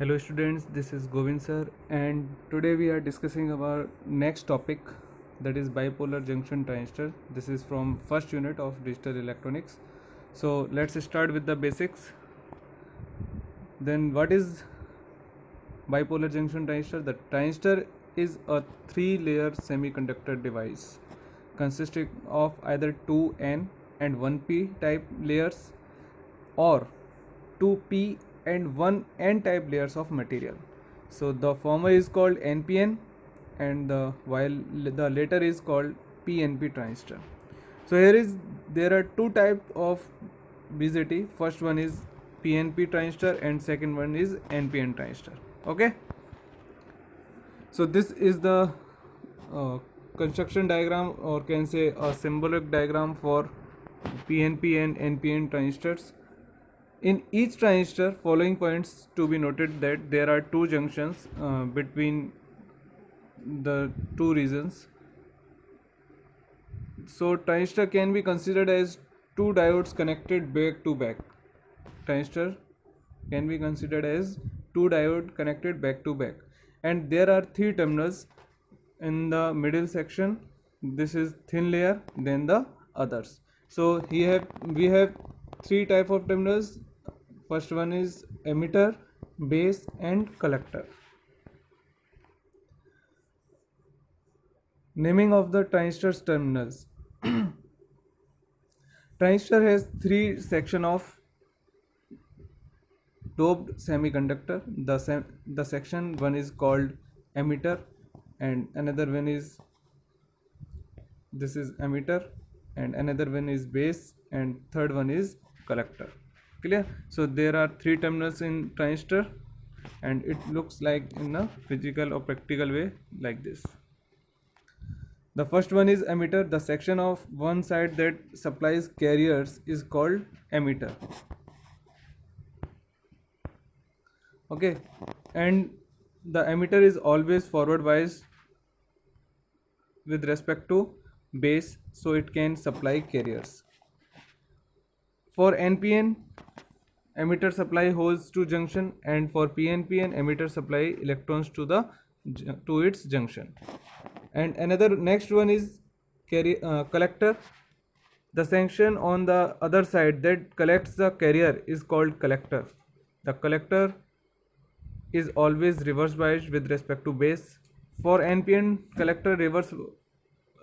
Hello students, this is Govind sir and today we are discussing our next topic that is bipolar junction transistor. This is from first unit of digital electronics. So let's start with the basics. Then what is bipolar junction transistor? The transistor is a three layer semiconductor device consisting of either two N and 1P type layers or 2P and 1 N type layers of material. So the former is called NPN and the while the later is called PNP transistor. So here is there are two type of BJT. First one is PNP transistor and second one is NPN transistor. Okay. So this is the uh, construction diagram or can say a symbolic diagram for PNP and NPN transistors in each transistor following points to be noted that there are two junctions uh, between the two regions so transistor can be considered as two diodes connected back to back. Transistor can be considered as two diode connected back to back. And there are three terminals in the middle section. This is thin layer then the others. So here we have three type of terminals first one is emitter base and collector. Naming of the transistor's terminals. Transistor has three section of doped semiconductor. The sem the section one is called emitter and another one is this is emitter and another one is base and third one is collector clear? So there are three terminals in transistor and it looks like in a physical or practical way like this. The first one is emitter the section of one side that supplies carriers is called emitter okay. And the emitter is always forward biased with respect to base so it can supply carriers for npn emitter supply holes to junction and for PNPN emitter supply electrons to the to its junction. And another next one is carry uh, collector. The section on the other side that collects the carrier is called collector. The collector is always reverse biased with respect to base. For npn collector reverse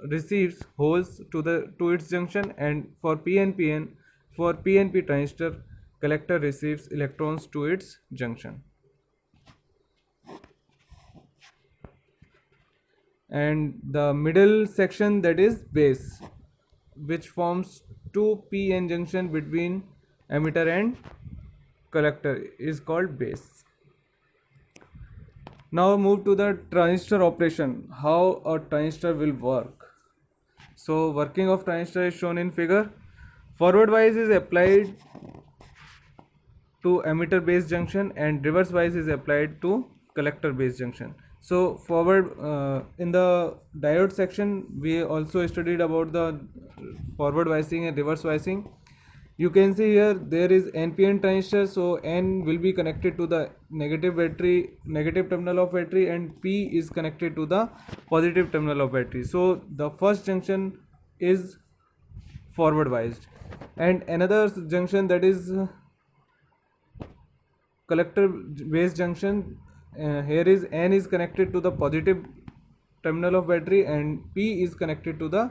receives holes to the to its junction and for pnpn for pnp transistor collector receives electrons to its junction. And the middle section that is base which forms two p-n junction between emitter and collector is called base. Now move to the transistor operation how a transistor will work. So working of transistor is shown in figure forward bias is applied to emitter base junction and reverse bias is applied to collector base junction. So forward uh, in the diode section we also studied about the forward biasing and reverse biasing you can see here there is npn transistor so n will be connected to the negative battery negative terminal of battery and p is connected to the positive terminal of battery. So the first junction is forward biased and another junction that is collector base junction uh, here is n is connected to the positive terminal of battery and p is connected to the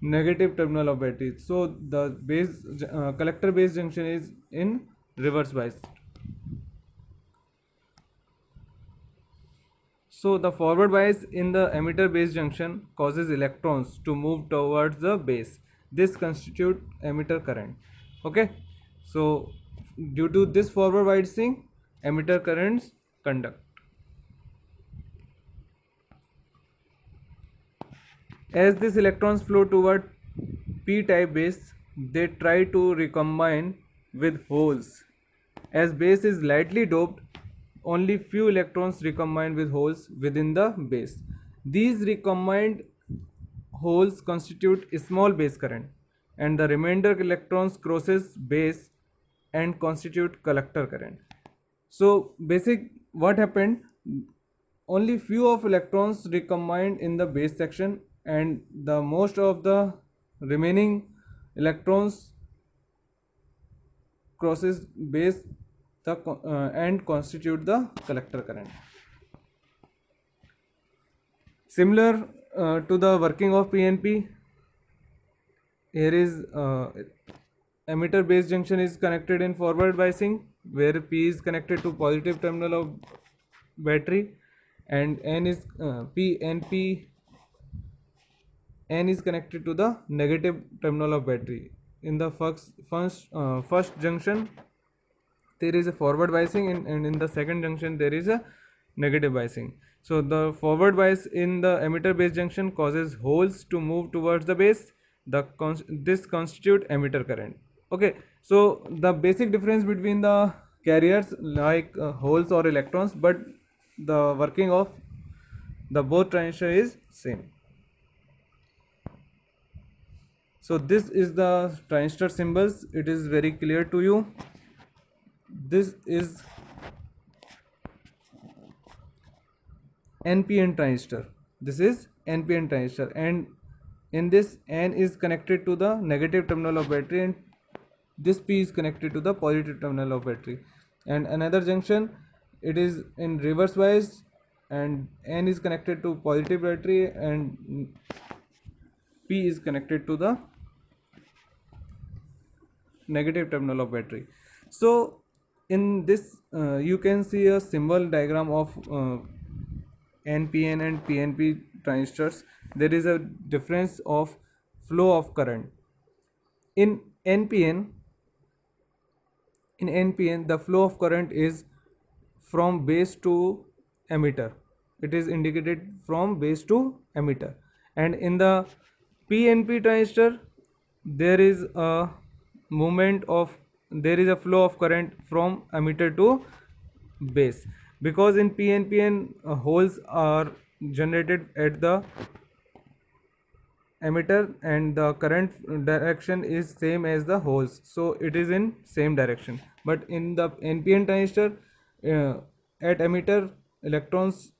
negative terminal of battery. So the base uh, collector base junction is in reverse bias. So the forward bias in the emitter base junction causes electrons to move towards the base this constitute emitter current okay so due to this forward biasing emitter currents conduct. As these electrons flow toward p-type base, they try to recombine with holes. As base is lightly doped, only few electrons recombine with holes within the base. These recombined holes constitute small base current and the remainder electrons crosses base and constitute collector current. So basic what happened? Only few of electrons recombined in the base section and the most of the remaining electrons crosses base the uh, and constitute the collector current. Similar uh, to the working of PNP here is uh, emitter base junction is connected in forward biasing where P is connected to positive terminal of battery and N is uh, P and P N is connected to the negative terminal of battery. In the first first, uh, first junction there is a forward biasing and, and in the second junction there is a negative biasing so the forward bias in the emitter base junction causes holes to move towards the base. The this constitute emitter current. Okay so the basic difference between the carriers like uh, holes or electrons but the working of the both transistor is same. So this is the transistor symbols. It is very clear to you. This is npn transistor this is npn transistor and in this n is connected to the negative terminal of battery and this p is connected to the positive terminal of battery. And another junction it is in reverse bias and n is connected to positive battery and p is connected to the negative terminal of battery. So in this uh, you can see a symbol diagram of uh, npn and pnp transistors there is a difference of flow of current. In npn in npn the flow of current is from base to emitter. It is indicated from base to emitter. And in the PNP transistor there is a movement of there is a flow of current from emitter to base because in PNPN uh, holes are generated at the emitter and the current direction is same as the holes. So it is in same direction. But in the NPN transistor uh, at emitter electrons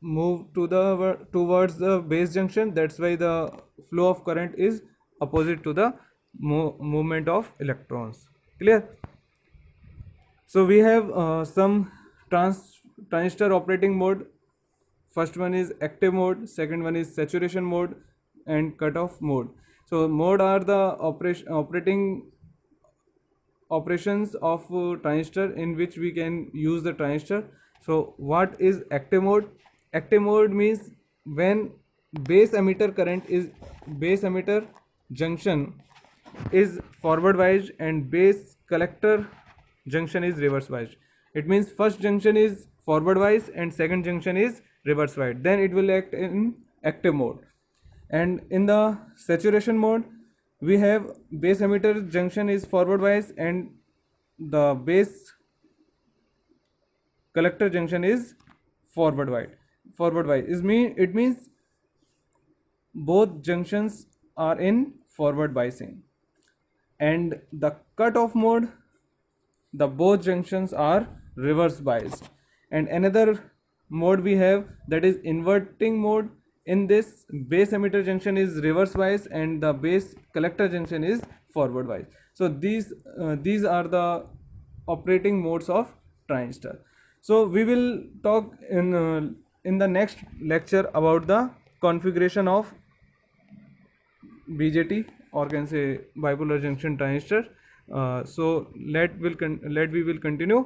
move to the towards the base junction. That's why the flow of current is opposite to the mo movement of electrons. Clear? So we have uh, some trans transistor operating mode first one is active mode second one is saturation mode and cutoff mode. So mode are the operation operating operations of uh, transistor in which we can use the transistor. So what is active mode? Active mode means when base emitter current is base emitter junction is forward biased and base collector junction is reverse biased it means first junction is forward biased and second junction is reverse biased then it will act in active mode. And in the saturation mode we have base emitter junction is forward bias and the base collector junction is forward bias forward bias is mean it means both junctions are in forward biasing. And the cutoff mode the both junctions are reverse biased. And another mode we have that is inverting mode in this base emitter junction is reverse bias and the base collector junction is forward bias. So these uh, these are the operating modes of transistor so we will talk in uh, in the next lecture about the configuration of BJT or can say bipolar junction transistor uh, so let will con let we will continue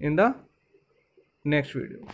in the next video